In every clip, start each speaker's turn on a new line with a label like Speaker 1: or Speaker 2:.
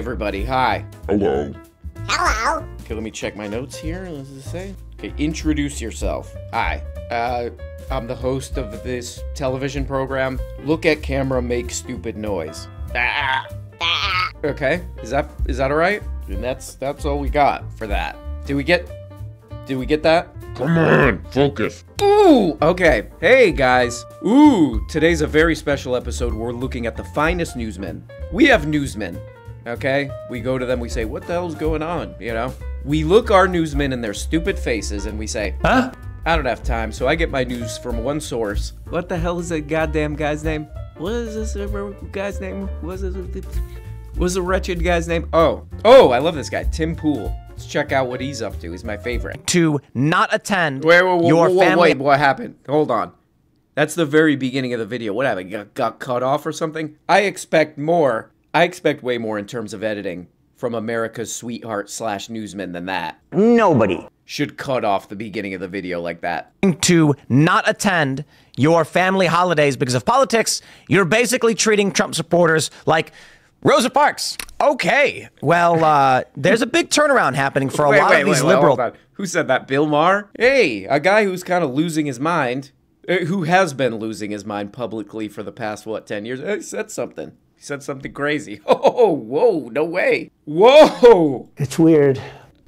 Speaker 1: everybody. Hi.
Speaker 2: Hello.
Speaker 3: Hello.
Speaker 1: Okay, let me check my notes here. What does it say? Okay, introduce yourself. Hi. Uh, I'm the host of this television program. Look at camera, make stupid noise. Ah.
Speaker 3: Ah.
Speaker 1: Okay, is that is that all right? And that's that's all we got for that. Did we get? Did we get that?
Speaker 2: Come on, focus.
Speaker 1: Ooh, okay. Hey guys. Ooh, today's a very special episode. We're looking at the finest newsmen. We have newsmen. Okay? We go to them, we say, What the hell's going on? You know? We look our newsmen in their stupid faces and we say,
Speaker 4: Huh?
Speaker 1: I don't have time, so I get my news from one source. What the hell is that goddamn guy's name? What is this guy's name? What's this? What's the wretched guy's name? Oh, oh, I love this guy, Tim Pool. Let's check out what he's up to. He's my favorite.
Speaker 4: To not attend
Speaker 1: Wait, wait, wait,
Speaker 4: your
Speaker 1: wait,
Speaker 4: family.
Speaker 1: wait, what happened? Hold on. That's the very beginning of the video. What happened? Got, got cut off or something? I expect more. I expect way more in terms of editing from America's sweetheart slash newsman than that.
Speaker 5: Nobody.
Speaker 1: Should cut off the beginning of the video like that.
Speaker 4: to not attend your family holidays because of politics, you're basically treating Trump supporters like Rosa Parks. Okay. Well, uh, there's a big turnaround happening for a lot of these
Speaker 1: wait,
Speaker 4: liberal.
Speaker 1: Who said that? Bill Maher? Hey, a guy who's kind of losing his mind, uh, who has been losing his mind publicly for the past, what, 10 years? Uh, He said something. He said something crazy. Oh, whoa, no way. Whoa.
Speaker 5: It's weird.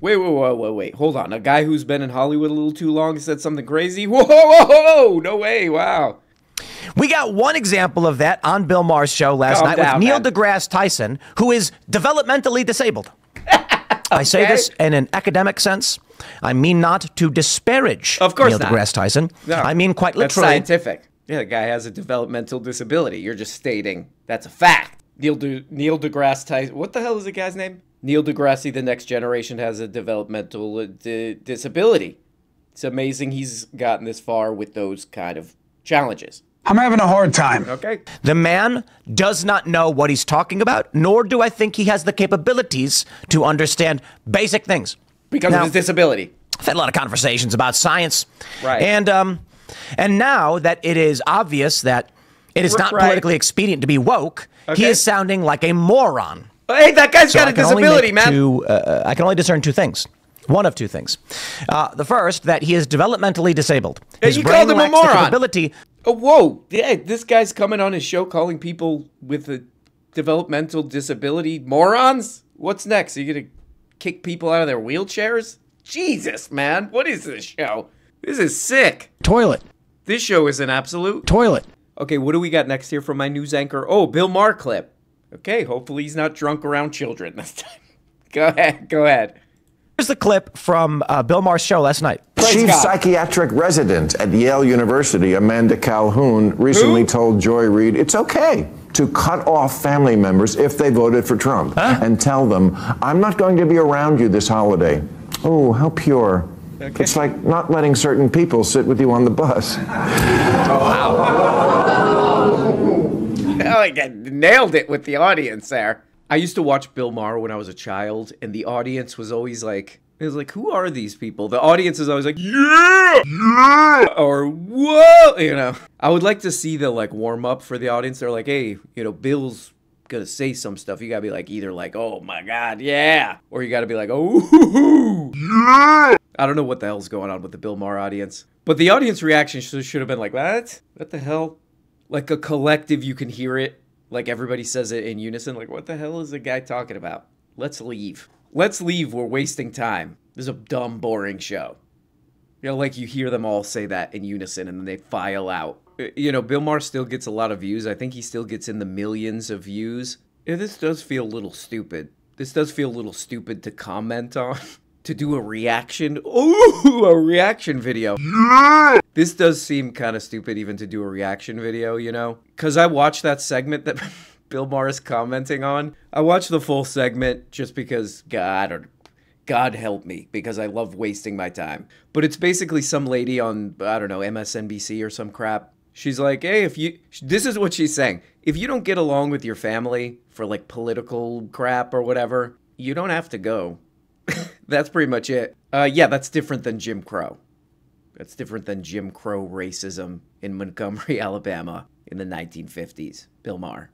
Speaker 1: Wait, wait, wait, wait, wait. Hold on. A guy who's been in Hollywood a little too long said something crazy? Whoa, whoa, whoa. No way. Wow.
Speaker 4: We got one example of that on Bill Maher's show last
Speaker 1: Calm
Speaker 4: night
Speaker 1: down,
Speaker 4: with Neil
Speaker 1: man.
Speaker 4: deGrasse Tyson, who is developmentally disabled. I say this in an academic sense. I mean not to disparage
Speaker 1: Of course
Speaker 4: Neil
Speaker 1: not.
Speaker 4: deGrasse Tyson.
Speaker 1: No,
Speaker 4: I mean quite literally.
Speaker 1: That's
Speaker 4: literally.
Speaker 1: scientific. Yeah, the guy has a developmental disability. You're just stating that's a fact. Neil De- Neil deGrasse Tyson. What the hell is the guy's name? Neil deGrasse, the next generation, has a developmental uh, di- disability. It's amazing he's gotten this far with those kind of challenges.
Speaker 6: I'm having a hard time.
Speaker 1: Okay.
Speaker 4: The man does not know what he's talking about, nor do I think he has the capabilities to understand basic things.
Speaker 1: Because
Speaker 4: Now-
Speaker 1: of his disability.
Speaker 4: I've had a lot of conversations about science.
Speaker 1: Right.
Speaker 4: And um and now that it is obvious that it is not
Speaker 1: Right.
Speaker 4: politically expedient to be woke, he is sounding like a moron.
Speaker 1: Hey, that guy's
Speaker 4: So
Speaker 1: got a disability, man.
Speaker 4: Two, uh, I can only discern two things. One of two things. Uh, the first, that he is developmentally disabled. His
Speaker 1: you
Speaker 4: brain
Speaker 1: called him a moron. Oh, whoa. Yeah, this guy's coming on his show calling people with a developmental disability morons? What's next? Are you going to kick people out of their wheelchairs? Jesus, man. What is this show? This is sick.
Speaker 4: toilet.
Speaker 1: This show is an absolute.
Speaker 4: Toilet.
Speaker 1: Okay, what do we got next here from my news anchor? Oh, Bill Maher clip. Okay, hopefully he's not drunk around children this time. Go ahead. Go ahead.
Speaker 4: Here's the clip from uh, Bill Maher's show last night.
Speaker 1: Praise
Speaker 7: Chief
Speaker 1: God.
Speaker 7: psychiatric resident at Yale University, Amanda Calhoun, recently
Speaker 1: Who?
Speaker 7: told Joy Reid it's okay to cut off family members if they voted for Trump and tell them, I'm not going to be around you this holiday. Oh, how pure. It's like not letting certain people sit with you on the bus.
Speaker 1: Oh, wow. I got- nailed it with the audience there. I used to watch Bill Maher when I was a child, and the audience was always like, it was like, who are these people? The audience is always like, yeah, yeah, or whoa, you know. I would like to see the like warm up for the audience. They're like, hey, you know, Bill's gonna say some stuff. You gotta be like, either like, oh my god, yeah, or you gotta be like, oh, yeah. I don't know what the hell's going on with the Bill Maher audience, but the audience reaction should, have been like, what? What the hell? like a collective you can hear it like everybody says it in unison like what the hell is the guy talking about? Let's leave. Let's leave. We're wasting time. This is a dumb boring show. You know like you hear them all say that in unison and then they file out. You know bill maher still gets a lot of views. I think he still gets in the millions of views. Yeah, this does feel a little stupid. This does feel a little stupid to comment on to do a reaction ooh a reaction video this does seem kind of stupid even to do a reaction video, you know? Because I watched that segment that Bill Maher is commenting on. I watched the full segment just because God or God help me because I love wasting my time. But it's basically some lady on, I don't know, MSNBC or some crap. She's like, hey, if you, this is what she's saying. If you don't get along with your family for like political crap or whatever, you don't have to go. That's pretty much it. Uh, yeah, that's different than Jim Crow. That's different than Jim Crow racism in Montgomery, Alabama in the 1950s. Bill Maher.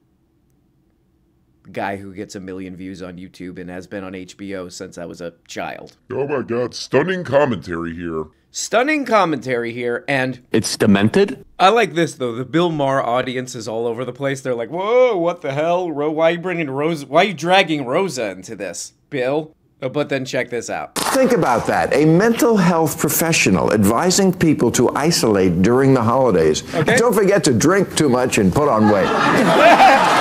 Speaker 1: guy who gets a million views on YouTube and has been on HBO since I was a child.
Speaker 2: Oh my god, stunning commentary here.
Speaker 1: Stunning commentary here, and
Speaker 5: It's demented?
Speaker 1: I like this though. The Bill Maher audience is all over the place. They're like, "Whoa, what the hell? Ro- why are you bringing Rose? Why are you dragging Rosa into this, Bill?" Uh, But then check this out.
Speaker 7: Think about that. A mental health professional advising people to isolate during the holidays.
Speaker 1: Okay.
Speaker 7: Don't forget to drink too much and put on weight.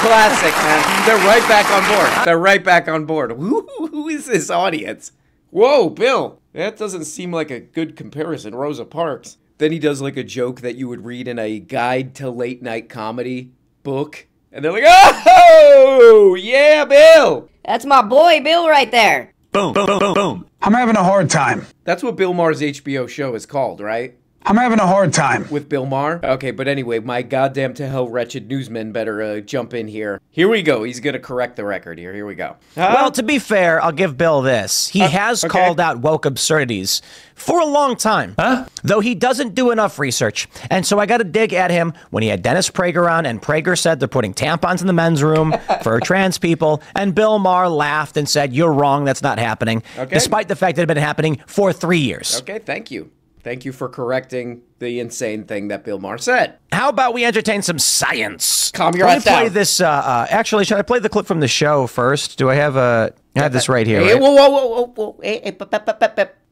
Speaker 1: Classic, man. They're right back on board. They're right back on board. Who, who is this audience? Whoa, Bill. That doesn't seem like a good comparison. Rosa Parks. Then he does like a joke that you would read in a guide to late night comedy book. And they're like, oh, yeah, Bill.
Speaker 3: That's my boy Bill right there.
Speaker 5: Boom, boom, boom, boom, boom.
Speaker 6: I'm having a hard time.
Speaker 1: That's what Bill Maher's HBO show is called, right?
Speaker 6: I'm having a hard time.
Speaker 1: With Bill Maher? Okay, but anyway, my goddamn to hell wretched newsman better uh, jump in here. Here we go. He's going to correct the record here. Here we go.
Speaker 4: Well, to be fair, I'll give Bill this. He has
Speaker 1: okay.
Speaker 4: called out woke absurdities for a long time. Huh? Though he doesn't do enough research. And so I got to dig at him when he had Dennis Prager on, and Prager said they're putting tampons in the men's room for trans people. And Bill Maher laughed and said, You're wrong. That's not happening.
Speaker 1: Okay.
Speaker 4: Despite the fact that it had been happening for three years.
Speaker 1: Okay, thank you. Thank you for correcting the insane thing that Bill Maher said.
Speaker 4: How about we entertain some science?
Speaker 1: Calm your ass
Speaker 4: me play
Speaker 1: down.
Speaker 4: this. Uh, uh, actually, should I play the clip from the show first? Do I have a? I have this right here.
Speaker 1: Hey, whoa, whoa, whoa, whoa, whoa. Hey, hey,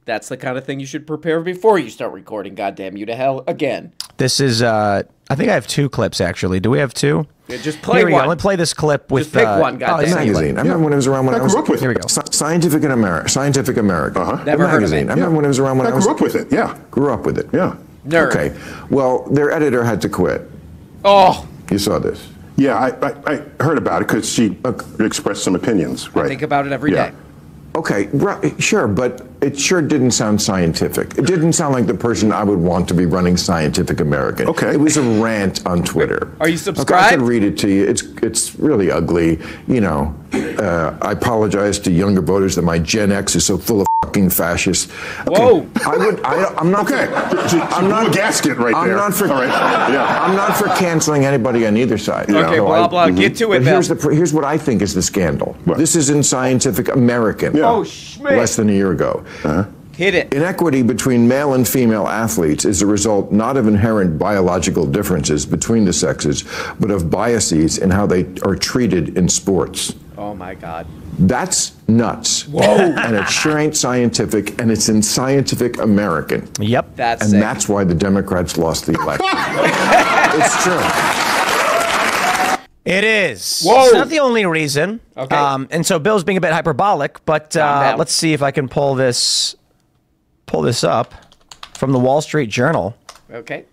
Speaker 1: That's the kind of thing you should prepare before you start recording. Goddamn you to hell again.
Speaker 4: This is. Uh, I think I have two clips actually. Do we have two?
Speaker 1: Yeah, just play
Speaker 4: Here we
Speaker 1: one.
Speaker 4: go. Let me play this clip with.
Speaker 1: Just pick
Speaker 4: uh,
Speaker 1: one,
Speaker 4: oh,
Speaker 1: goddamn.
Speaker 4: this is-
Speaker 7: magazine. I remember when it was around when I,
Speaker 8: I
Speaker 7: was
Speaker 8: up with
Speaker 4: Here we go.
Speaker 7: Scientific in America. Scientific America.
Speaker 8: Uh-huh.
Speaker 7: The
Speaker 1: Never heard of
Speaker 7: magazine.
Speaker 1: it.
Speaker 7: I remember when it was around when I,
Speaker 8: I
Speaker 7: was
Speaker 8: grew up with it, yeah.
Speaker 7: Grew up with it.
Speaker 8: Yeah.
Speaker 1: Nerd.
Speaker 7: Okay. Well, their editor had to quit.
Speaker 1: Oh,
Speaker 7: You saw this.
Speaker 8: Yeah, I, I, I heard about it because she expressed some opinions. Right.
Speaker 1: think about it every
Speaker 8: yeah.
Speaker 1: day.
Speaker 7: Okay, right, sure, but it sure didn't sound scientific. It didn't sound like the person I would want to be running Scientific American.
Speaker 8: Okay.
Speaker 7: It was a rant on Twitter.
Speaker 1: Are you
Speaker 7: Okay, I
Speaker 1: subscribed?
Speaker 7: could read it to you. It's it's really ugly. You know, uh, I apologize to younger voters that my Gen X is so full of fucking fascists. Okay,
Speaker 1: Whoa.
Speaker 7: I would. I, I'm not.
Speaker 8: Okay. She
Speaker 7: I'm not
Speaker 8: a gasket right
Speaker 7: I'm
Speaker 8: there.
Speaker 7: not for.
Speaker 8: All right. Yeah.
Speaker 7: I'm not for canceling anybody on either side.
Speaker 1: Okay,
Speaker 7: So
Speaker 1: blah,
Speaker 7: I-
Speaker 1: blah. Get to it,
Speaker 7: But here's the. Here's what I think is the scandal.
Speaker 8: What?
Speaker 7: This is in Scientific American.
Speaker 8: Yeah.
Speaker 1: Oh, Schmidt.
Speaker 7: Less than a year ago. Uh-huh.
Speaker 1: Hit it.
Speaker 7: Inequity between male and female athletes is a result not of inherent biological differences between the sexes, but of biases in how they are treated in sports.
Speaker 1: Oh my God.
Speaker 7: That's nuts. Whoa. and it sure ain't scientific, and it's in Scientific American.
Speaker 4: Yep.
Speaker 1: That's
Speaker 7: And
Speaker 1: sick.
Speaker 7: that's why the Democrats lost the election. it's true.
Speaker 4: It is.
Speaker 1: Whoa.
Speaker 4: It's not the only reason.
Speaker 1: Okay.
Speaker 4: Um, and so Bill's being a bit hyperbolic, but uh, let's see if I can pull this pull this up from the Wall Street Journal.
Speaker 1: Okay.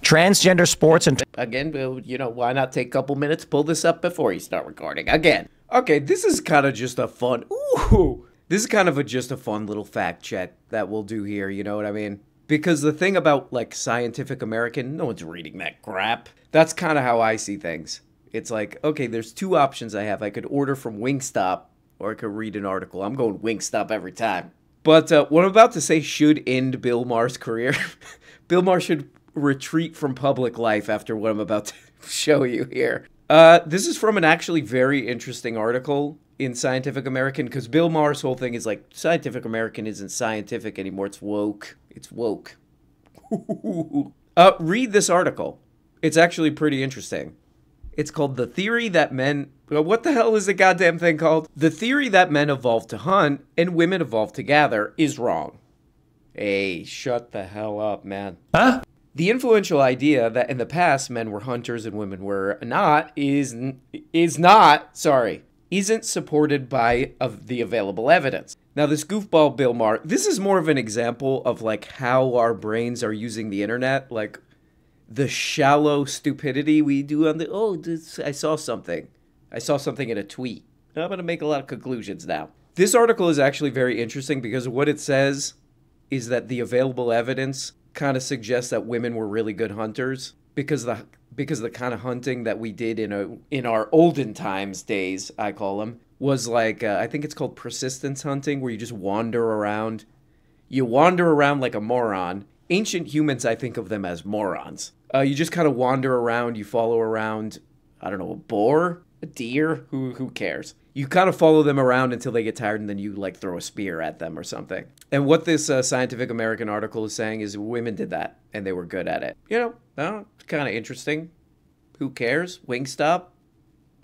Speaker 4: Transgender sports and
Speaker 1: Again, Bill, you know, why not take a couple minutes, pull this up before you start recording? Again. Okay, this is kind of just a fun. Ooh. This is kind of a just a fun little fact check that we'll do here, you know what I mean? Because the thing about like Scientific American, no one's reading that crap. That's kind of how I see things. It's like, okay, there's two options I have. I could order from Wingstop or I could read an article. I'm going Wingstop every time. But uh, what I'm about to say should end Bill Maher's career. Bill Maher should retreat from public life after what I'm about to show you here. Uh, this is from an actually very interesting article in Scientific American because Bill Maher's whole thing is like Scientific American isn't scientific anymore. It's woke. It's woke. uh, read this article. It's actually pretty interesting. It's called The Theory That Men. What the hell is the goddamn thing called? The Theory That Men Evolved to Hunt and Women Evolved to Gather is wrong. Hey, shut the hell up, man.
Speaker 4: Huh?
Speaker 1: The influential idea that in the past men were hunters and women were not is is not sorry isn't supported by of the available evidence. Now this goofball Bill Maher, this is more of an example of like how our brains are using the internet, like the shallow stupidity we do on the oh this, I saw something. I saw something in a tweet. I'm going to make a lot of conclusions now. This article is actually very interesting because what it says is that the available evidence kind of suggests that women were really good hunters because the because the kind of hunting that we did in a in our olden times days I call them was like uh, I think it's called persistence hunting where you just wander around you wander around like a moron ancient humans I think of them as morons uh, you just kind of wander around you follow around I don't know a boar A deer? Who who cares? You kind of follow them around until they get tired, and then you like throw a spear at them or something. And what this uh, Scientific American article is saying is women did that, and they were good at it. You know, uh, kind of interesting. Who cares? Wingstop.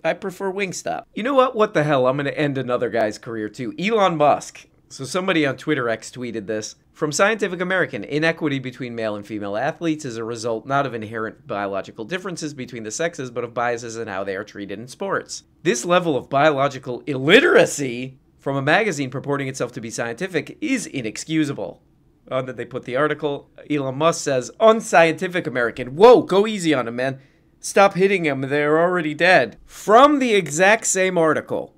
Speaker 1: I prefer Wingstop. You know what? What the hell? I'm going to end another guy's career too. Elon Musk. So somebody on Twitter X tweeted this. From Scientific American, inequity between male and female athletes is a result not of inherent biological differences between the sexes, but of biases in how they are treated in sports. This level of biological illiteracy from a magazine purporting itself to be scientific is inexcusable. On that they put the article, Elon Musk says, unscientific American. Whoa, go easy on him, man. Stop hitting him, they're already dead. From the exact same article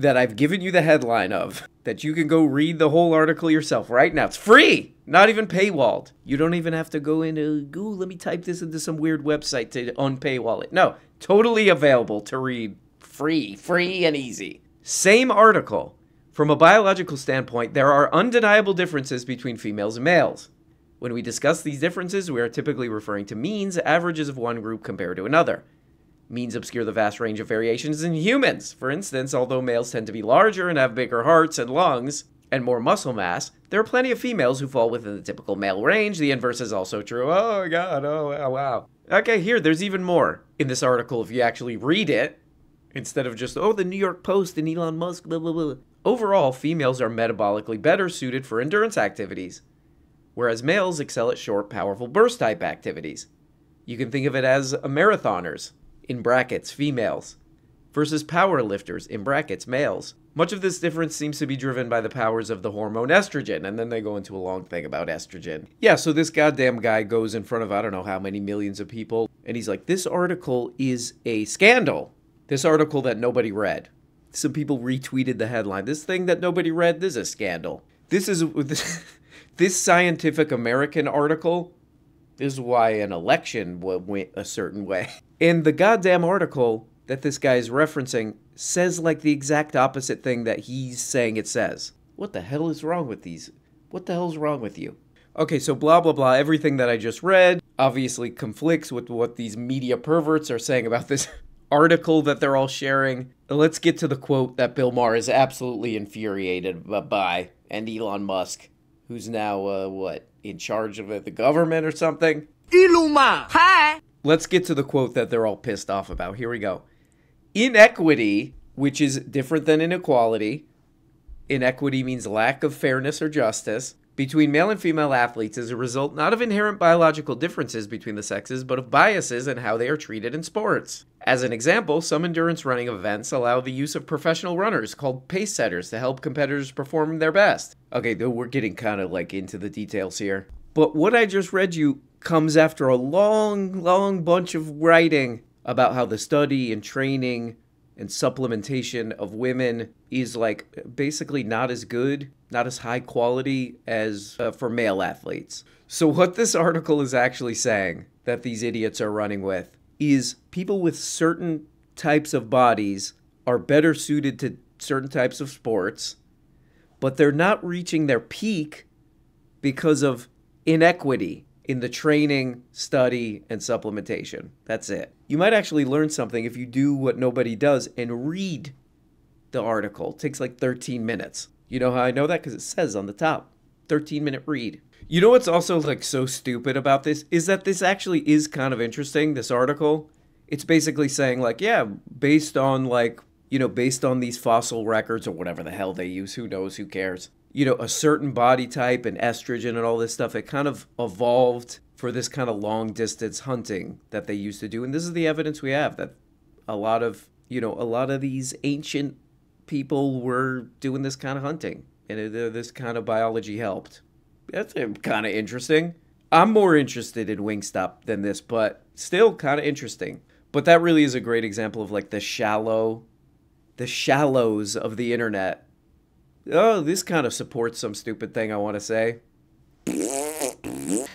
Speaker 1: that I've given you the headline of, that you can go read the whole article yourself right now. It's free, not even paywalled. You don't even have to go into, ooh, let me type this into some weird website to unpaywall it. No, totally available to read free, free and easy. Same article. From a biological standpoint, there are undeniable differences between females and males. When we discuss these differences, we are typically referring to means, averages of one group compared to another. Means obscure the vast range of variations in humans. For instance, although males tend to be larger and have bigger hearts and lungs and more muscle mass, there are plenty of females who fall within the typical male range. The inverse is also true. Oh, God. Oh, wow. Okay, here, there's even more in this article if you actually read it instead of just, oh, the New York Post and Elon Musk, blah, blah, blah. Overall, females are metabolically better suited for endurance activities, whereas males excel at short, powerful burst type activities. You can think of it as a marathoners in brackets, females, versus power lifters, in brackets, males. Much of this difference seems to be driven by the powers of the hormone estrogen, and then they go into a long thing about estrogen. Yeah, so this goddamn guy goes in front of I don't know how many millions of people, and he's like, This article is a scandal. This article that nobody read. Some people retweeted the headline. This thing that nobody read, this is a scandal. This is this Scientific American article this is why an election went a certain way. And the goddamn article that this guy is referencing says like the exact opposite thing that he's saying it says. What the hell is wrong with these? What the hell's wrong with you? Okay, so blah blah blah, everything that I just read obviously conflicts with what these media perverts are saying about this article that they're all sharing. Let's get to the quote that Bill Maher is absolutely infuriated by, and Elon Musk, who's now, uh, what, in charge of the government or something?
Speaker 9: Iluma! Hi!
Speaker 1: Let's get to the quote that they're all pissed off about. Here we go. Inequity, which is different than inequality, inequity means lack of fairness or justice, between male and female athletes is a result not of inherent biological differences between the sexes, but of biases in how they are treated in sports. As an example, some endurance running events allow the use of professional runners called pace setters to help competitors perform their best. Okay, though we're getting kind of like into the details here. But what I just read you comes after a long, long bunch of writing about how the study and training and supplementation of women is like basically not as good, not as high quality as uh, for male athletes. So, what this article is actually saying that these idiots are running with is people with certain types of bodies are better suited to certain types of sports, but they're not reaching their peak because of inequity in the training, study, and supplementation. That's it. You might actually learn something if you do what nobody does and read the article. It takes like 13 minutes. You know how I know that? Because it says on the top 13 minute read. You know what's also like so stupid about this is that this actually is kind of interesting, this article. It's basically saying, like, yeah, based on like, you know, based on these fossil records or whatever the hell they use, who knows, who cares you know, a certain body type and estrogen and all this stuff, it kind of evolved for this kind of long distance hunting that they used to do. And this is the evidence we have that a lot of, you know, a lot of these ancient people were doing this kind of hunting and uh, this kind of biology helped. That's uh, kind of interesting. I'm more interested in Wingstop than this, but still kind of interesting. But that really is a great example of like the shallow, the shallows of the internet oh, this kind of supports some stupid thing I want to say.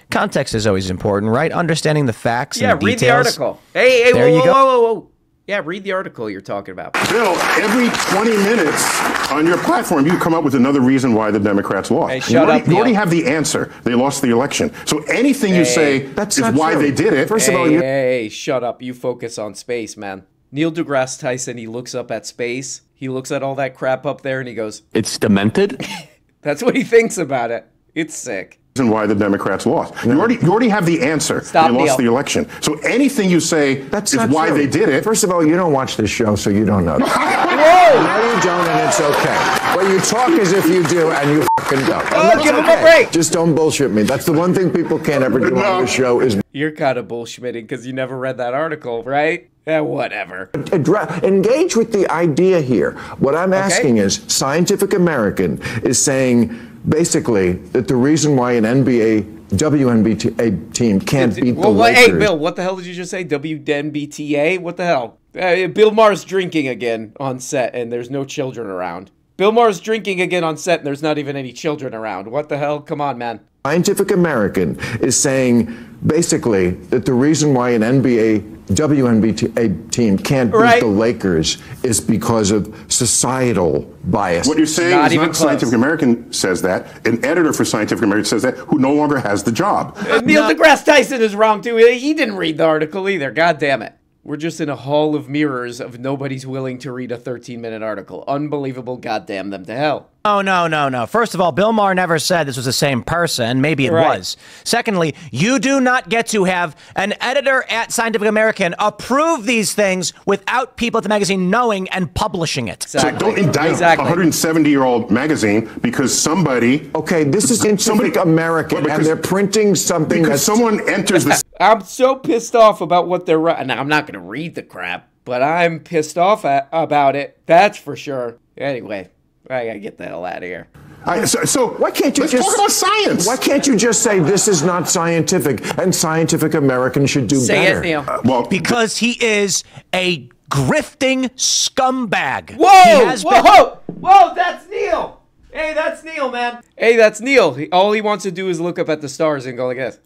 Speaker 4: Context is always important, right? Understanding the facts
Speaker 1: yeah,
Speaker 4: and the
Speaker 1: read
Speaker 4: details.
Speaker 1: the article. Hey, hey,
Speaker 4: There
Speaker 1: whoa,
Speaker 4: you go.
Speaker 1: whoa, whoa, whoa. Yeah, read the article you're talking about.
Speaker 8: Bill, every 20 minutes on your platform, you come up with another reason why the Democrats lost.
Speaker 1: Hey,
Speaker 8: you
Speaker 1: shut
Speaker 8: already,
Speaker 1: up,
Speaker 8: you already have the answer. They lost the election. So anything you say
Speaker 7: that's
Speaker 8: is why
Speaker 7: true.
Speaker 8: they did it.
Speaker 7: First
Speaker 1: hey,
Speaker 7: of all, you
Speaker 1: hey, shut up. You focus on space, man. Neil deGrasse Tyson, he looks up at space. He looks at all that crap up there and he goes,
Speaker 5: It's demented?
Speaker 1: That's what he thinks about it. It's sick.
Speaker 8: reason why the Democrats lost. You already you already have the answer.
Speaker 1: Stop,
Speaker 8: they lost
Speaker 1: Neil.
Speaker 8: the election. So anything you say
Speaker 7: That's
Speaker 8: is
Speaker 7: not
Speaker 8: why
Speaker 7: true.
Speaker 8: they did it.
Speaker 7: First of all, you don't watch this show, so you don't know.
Speaker 1: Whoa!
Speaker 7: No, you don't, and it's okay. But you talk as if you do, and you fucking don't.
Speaker 1: Oh,
Speaker 7: That's
Speaker 1: give him a break.
Speaker 7: Just don't bullshit me. That's the one thing people can't ever do on this show is
Speaker 1: You're kind of bullshitting because you never read that article, right? Yeah, whatever.
Speaker 7: address, engage with the idea here. What I'm asking is, Scientific American is saying basically that the reason why an NBA WNBA team can't beat the
Speaker 1: well, what, hey,
Speaker 7: Lakers.
Speaker 1: Bill, what the hell did you just say? WNBTA? What the hell? Uh, Bill Maher's drinking again on set, and there's no children around. Bill Maher's drinking again on set, and there's not even any children around. What the hell? Come on, man.
Speaker 7: Scientific American is saying basically that the reason why an NBA WNBA team can't beat
Speaker 1: Right.
Speaker 7: the Lakers is because of societal bias.
Speaker 8: What you're saying
Speaker 1: Not
Speaker 8: is
Speaker 1: even
Speaker 8: not
Speaker 1: close.
Speaker 8: Scientific American says that. An editor for Scientific American says that, who no longer has the job.
Speaker 1: Uh, Neil deGrasse Tyson is wrong, too. He didn't read the article either. God damn it. We're just in a hall of mirrors of nobody's willing to read a 13 minute article. Unbelievable. Goddamn them to hell.
Speaker 4: Oh, no, no, no. First of all, Bill Maher never said this was the same person. Maybe it
Speaker 1: Right.
Speaker 4: was. Secondly, you do not get to have an editor at Scientific American approve these things without people at the magazine knowing and publishing it.
Speaker 8: So don't indict
Speaker 1: Exactly.
Speaker 8: a 170 year old magazine because somebody.
Speaker 7: Okay, this is Scientific
Speaker 8: Somebody-
Speaker 7: American,
Speaker 8: because-
Speaker 7: and they're printing something
Speaker 8: Because someone enters the
Speaker 1: I'm so pissed off about what they're writing. Now, I'm not going to read the crap, but I'm pissed off at, about it. That's for sure. Anyway, I got to get the hell out of here.
Speaker 8: I, so, so
Speaker 7: Why can't you
Speaker 8: let's
Speaker 7: just
Speaker 8: talk about science?
Speaker 7: Why can't you just say this is not scientific and Scientific Americans should do
Speaker 1: Say
Speaker 7: better?
Speaker 1: it, Neil.
Speaker 8: Uh, well,
Speaker 4: Because he is a grifting scumbag.
Speaker 1: Whoa! Whoa!
Speaker 4: been-
Speaker 1: Whoa! Whoa! That's Neil. Hey, that's Neil, man. Hey, that's Neil. He, all he wants to do is look up at the stars and go like this.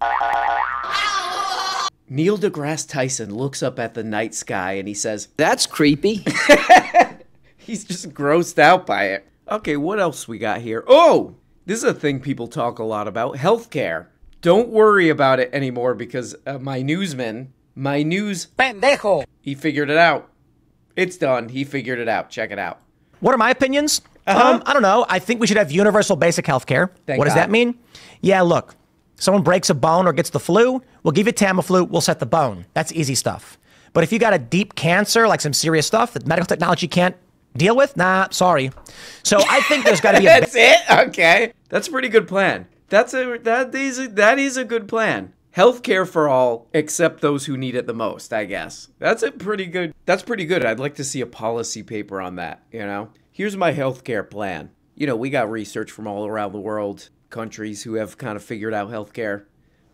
Speaker 1: Neil deGrasse Tyson looks up at the night sky and he says,
Speaker 9: That's creepy.
Speaker 1: He's just grossed out by it. Okay, what else we got here? Oh, this is a thing people talk a lot about healthcare. Don't worry about it anymore because uh, my newsman, my news,
Speaker 9: Pendejo.
Speaker 1: he figured it out. It's done. He figured it out. Check it out.
Speaker 4: What are my opinions? Um, I don't know. I think we should have universal basic health care.
Speaker 1: Thank
Speaker 4: what does
Speaker 1: God.
Speaker 4: that mean? Yeah, look, someone breaks a bone or gets the flu, we'll give you Tamiflu, we'll set the bone. That's easy stuff. But if you got a deep cancer, like some serious stuff that medical technology can't deal with, nah, sorry. So I think there's got to be a
Speaker 1: That's it. Okay, that's a pretty good plan. That's a that is a, that is a good plan. Healthcare for all, except those who need it the most. I guess that's a pretty good. That's pretty good. I'd like to see a policy paper on that. You know, here's my healthcare plan. You know, we got research from all around the world, countries who have kind of figured out healthcare.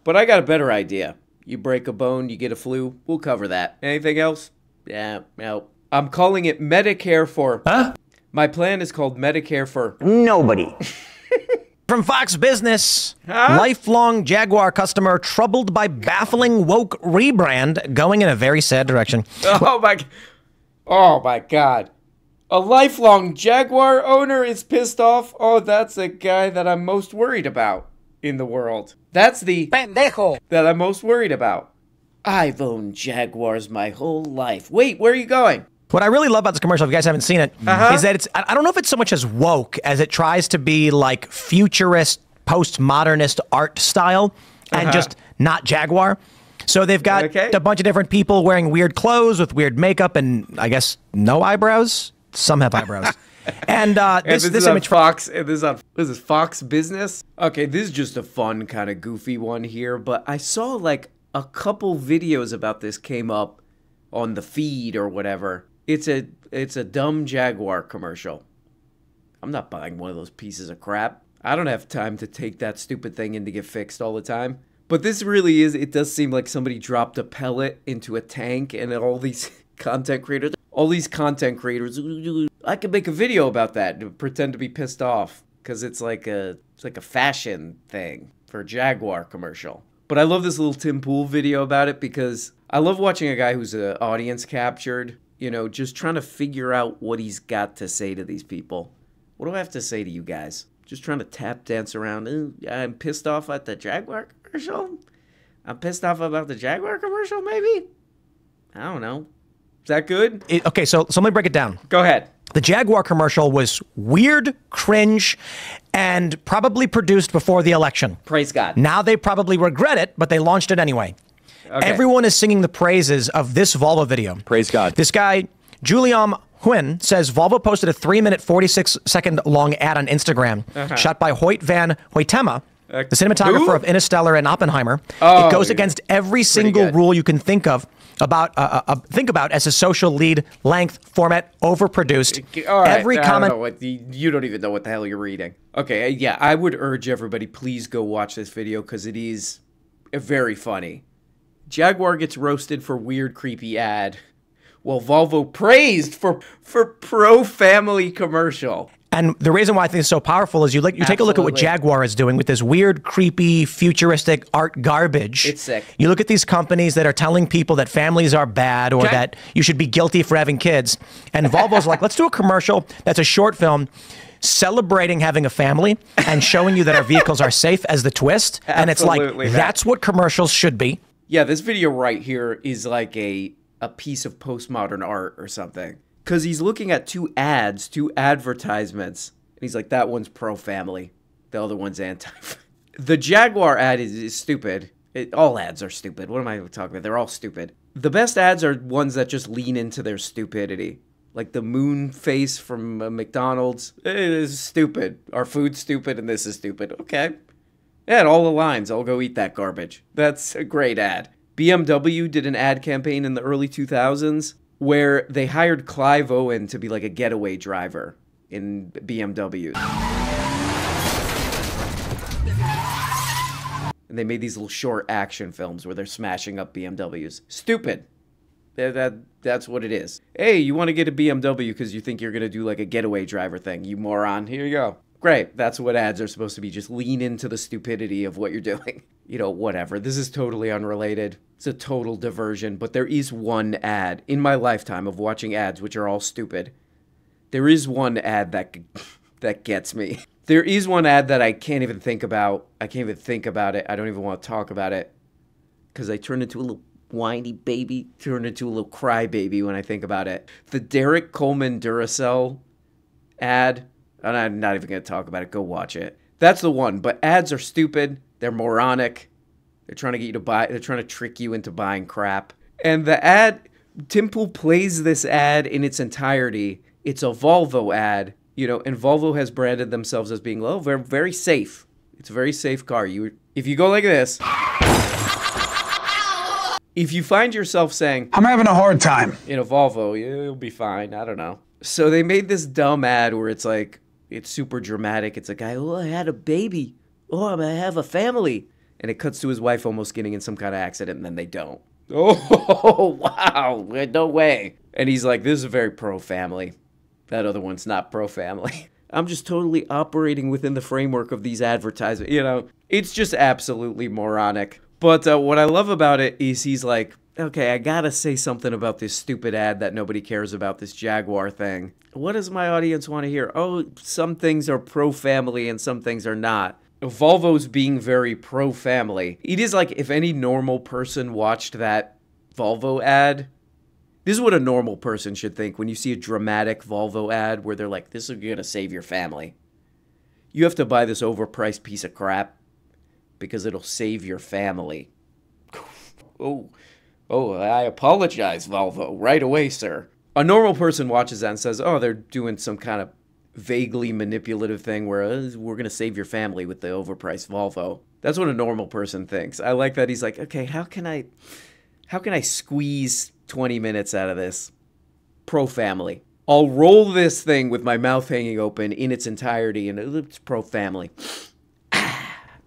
Speaker 1: But I got a better idea. You break a bone, you get a flu, we'll cover that. Anything else? Yeah, no. I'm calling it Medicare for. Huh? My plan is called Medicare for.
Speaker 9: Nobody.
Speaker 4: From Fox Business, huh? lifelong Jaguar customer troubled by baffling woke rebrand going in a very sad direction.
Speaker 1: Oh my, oh my God! A lifelong Jaguar owner is pissed off. Oh, that's the guy that I'm most worried about in the world. That's the
Speaker 9: Pendejo.
Speaker 1: that I'm most worried about. I've owned Jaguars my whole life. Wait, where are you going?
Speaker 4: What I really love about this commercial, if you guys haven't seen it, is
Speaker 1: Uh-huh.
Speaker 4: that it's, I don't know if it's so much as woke as it tries to be like futurist, postmodernist art style and just not Jaguar. So they've got
Speaker 1: Uh-huh. Okay.
Speaker 4: a bunch of different people wearing weird clothes with weird makeup and I guess no eyebrows. Some have eyebrows. and uh, this,
Speaker 1: this,
Speaker 4: this
Speaker 1: is
Speaker 4: image
Speaker 1: Fox. This is on what is this Fox Business? Okay, this is just a fun kind of goofy one here, but I saw like a couple videos about this came up on the feed or whatever. It's a it's a dumb Jaguar commercial. I'm not buying one of those pieces of crap. I don't have time to take that stupid thing in to get fixed all the time. But this really is, it does seem like somebody dropped a pellet into a tank and all these content creators, all these content creators, I could make a video about that and pretend to be pissed off because it's like a, it's like a fashion thing for a Jaguar commercial. But I love this little Tim Pool video about it because I love watching a guy who's an audience captured, you know, just trying to figure out what he's got to say to these people. What do I have to say to you guys? Just trying to tap dance around. "Ooh, I'm pissed off at the Jaguar commercial. I'm pissed off about the Jaguar commercial, maybe? I don't know. Is that good?
Speaker 4: It- okay, so, so let me break it down.
Speaker 1: Go ahead.
Speaker 4: The Jaguar commercial was weird, cringe, and probably produced before the election.
Speaker 1: Praise God.
Speaker 4: Now they probably regret it, but they launched it anyway.
Speaker 1: Okay.
Speaker 4: Everyone is singing the praises of this Volvo video.
Speaker 5: Praise God.
Speaker 4: This guy, Julian Huynh, says Volvo posted a three minute, 46 second long ad on Instagram shot by Hoyt van Hoytema,
Speaker 1: Uh,
Speaker 4: the cinematographer
Speaker 1: who?
Speaker 4: of Interstellar and Oppenheimer.
Speaker 1: Oh,
Speaker 4: it goes
Speaker 1: yeah.
Speaker 4: against every single rule you can think of about uh, uh, think about as a social lead length format overproduced.
Speaker 1: Right.
Speaker 4: every comment
Speaker 1: what you, don't even know what the hell you're reading. Okay, uh, yeah, I would urge everybody please go watch this video because it is uh, very funny. Jaguar gets roasted for weird, creepy ad, while Volvo praised for for pro family commercial.
Speaker 4: And the reason why I think it's so powerful is you look, you take a look at what Jaguar is doing with this weird, creepy, futuristic art garbage.
Speaker 1: It's sick.
Speaker 4: You look at these companies that are telling people that families are bad or
Speaker 1: Okay.
Speaker 4: that you should be guilty for having kids. And Volvo's like, let's do a commercial that's a short film celebrating having a family and showing you that our vehicles are safe as the twist. Absolutely and it's like,
Speaker 1: that.
Speaker 4: that's what commercials should be.
Speaker 1: Yeah, this video right here is like a a piece of postmodern art or something. Cause he's looking at two ads, two advertisements, and he's like, that one's pro family, the other one's anti. the Jaguar ad is, is stupid. It, all ads are stupid. What am I talking about? They're all stupid. The best ads are ones that just lean into their stupidity. Like the moon face from uh, McDonald's. It is stupid. Our food's stupid and this is stupid. Okay. Yeah, it all aligns. I'll go eat that garbage. That's a great ad. BMW did an ad campaign in the early 2000s where they hired Clive Owen to be like a getaway driver in BMWs. And they made these little short action films where they're smashing up BMWs. Stupid. That, that that's what it is. Hey, you want to get a BMW because you think you're gonna do like a getaway driver thing? You moron. Here you go. Great. That's what ads are supposed to be. Just lean into the stupidity of what you're doing. You know, whatever. This is totally unrelated. It's a total diversion. But there is one ad in my lifetime of watching ads, which are all stupid. There is one ad that that gets me. There is one ad that I can't even think about. I can't even think about it. I don't even want to talk about it because I turn into a little whiny baby, turn into a little crybaby when I think about it. The Derek Coleman Duracell ad, and I'm not even going to talk about it. Go watch it. That's the one. But ads are stupid. They're moronic. They're trying to get you to buy. They're trying to trick you into buying crap. And the ad, Pool plays this ad in its entirety. It's a Volvo ad, you know, and Volvo has branded themselves as being, well, very, very safe. It's a very safe car. You, if you go like this, if you find yourself saying,
Speaker 6: I'm having a hard time.
Speaker 1: in a Volvo, you'll be fine. I don't know. So they made this dumb ad where it's like, it's super dramatic. It's a guy, oh, I had a baby. Oh, I have a family. And it cuts to his wife almost getting in some kind of accident, and then they don't. Oh, wow. No way. And he's like, this is a very pro family. That other one's not pro family. I'm just totally operating within the framework of these advertisements. You know, it's just absolutely moronic. But uh, what I love about it is he's like, okay, I gotta say something about this stupid ad that nobody cares about, this Jaguar thing. What does my audience want to hear? Oh, some things are pro family and some things are not. Volvo's being very pro family. It is like if any normal person watched that Volvo ad, this is what a normal person should think when you see a dramatic Volvo ad where they're like, this is to save your family. You have to buy this overpriced piece of crap because it'll save your family. oh, oh, I apologize, Volvo. Right away, sir. A normal person watches that and says, oh, they're doing some kind of vaguely manipulative thing where uh, we're going to save your family with the overpriced Volvo. That's what a normal person thinks. I like that he's like, okay, how can I how can I squeeze 20 minutes out of this? Pro family. I'll roll this thing with my mouth hanging open in its entirety and it's pro family.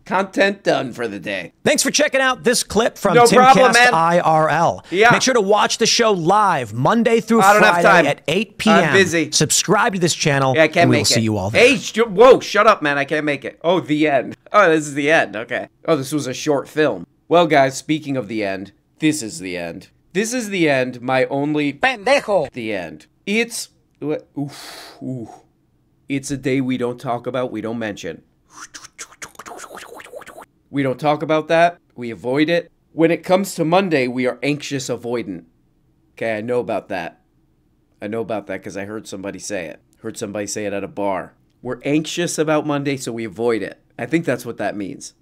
Speaker 1: Content done for the day.
Speaker 4: Thanks for checking out this clip from
Speaker 1: No
Speaker 4: Timcast
Speaker 1: problem, man.
Speaker 4: IRL.
Speaker 1: Yeah.
Speaker 4: Make sure to watch the show live Monday through
Speaker 1: I don't have
Speaker 4: Friday
Speaker 1: time.
Speaker 4: at 8 p.m.
Speaker 1: I'm busy.
Speaker 4: Subscribe to this channel.
Speaker 1: Yeah, I can't
Speaker 4: and
Speaker 1: make
Speaker 4: we'll
Speaker 1: it.
Speaker 4: see you all there.
Speaker 1: Hey, sh- whoa, shut up, man. I can't make it. Oh, the end. Oh, this is the end. Okay. Oh, this was a short film. Well, guys, speaking of the end, this is the end. This is the end. My only
Speaker 9: Pendejo.
Speaker 1: the end. It's what- oof, oof. It's a day we don't talk about, we don't mention. We don't talk about that. We avoid it. When it comes to Monday, we are anxious avoidant. Okay, I know about that. I know about that because I heard somebody say it. Heard somebody say it at a bar. We're anxious about Monday, so we avoid it. I think that's what that means.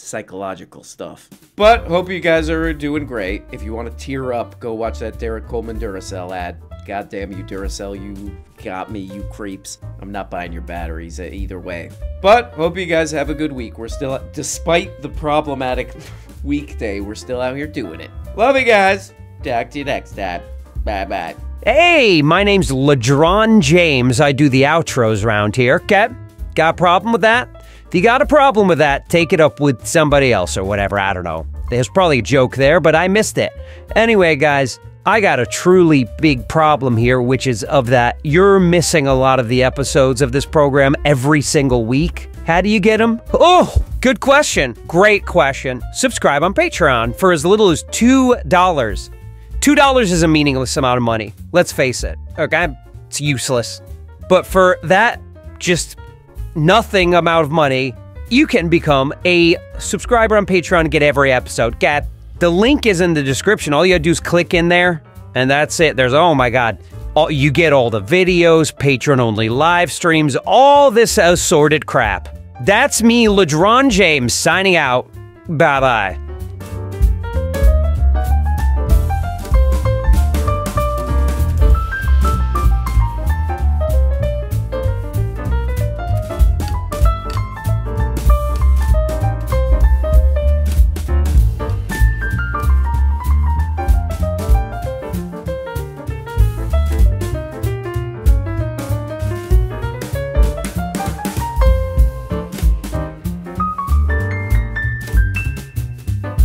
Speaker 1: Psychological stuff. But hope you guys are doing great. If you want to tear up, go watch that Derek Coleman Duracell ad. God damn you, Duracell, you got me, you creeps. I'm not buying your batteries either way. But hope you guys have a good week. We're still, despite the problematic weekday, we're still out here doing it. Love you guys. Talk to you next time. Bye bye.
Speaker 10: Hey, my name's Ladron James. I do the outros around here. Okay? Got a problem with that? If you got a problem with that, take it up with somebody else or whatever. I don't know. There's probably a joke there, but I missed it. Anyway, guys, I got a truly big problem here, which is of that you're missing a lot of the episodes of this program every single week. How do you get them? Oh, good question. Great question. Subscribe on Patreon for as little as $2. $2 is a meaningless amount of money. Let's face it. Okay? It's useless. But for that just nothing amount of money, you can become a subscriber on Patreon and get every episode. Get the link is in the description. All you gotta do is click in there, and that's it. There's oh my god. All, you get all the videos, patron only live streams, all this assorted crap. That's me, Ladron James, signing out. Bye bye.